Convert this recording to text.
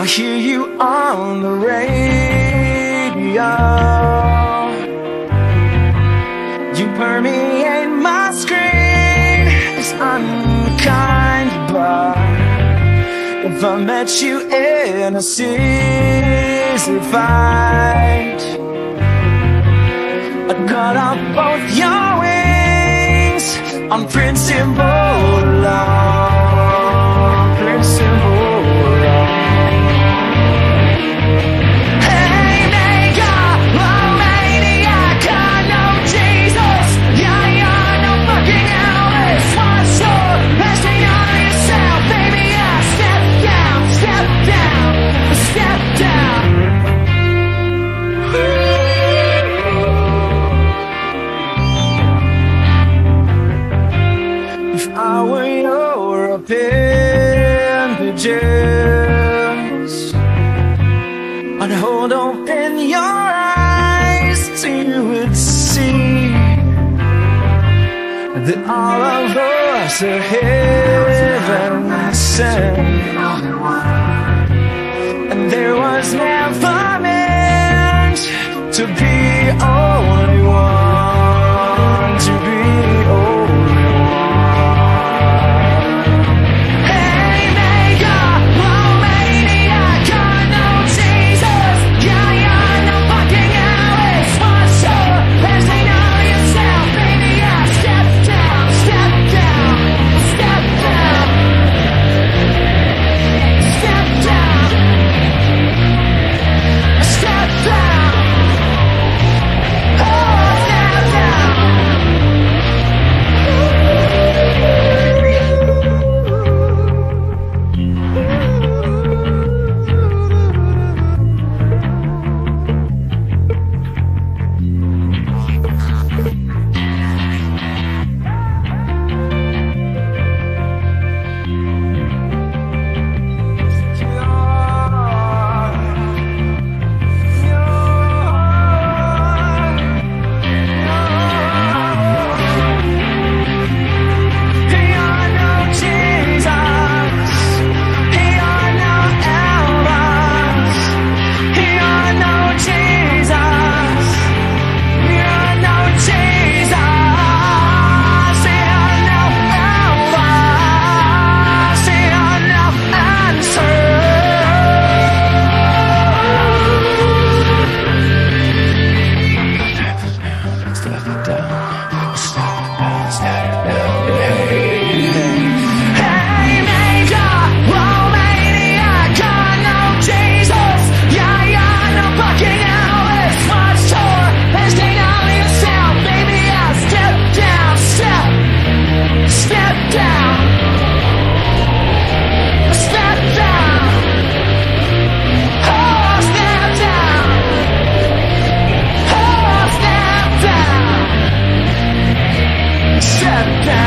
I hear you on the radio. You permeate my screen. It's unkind, but if I met you in a season fight, I'd cut off both your wings principle appendages, I'd hold open your eyes so you would see that all of us are heaven sent. And there was never meant to be. have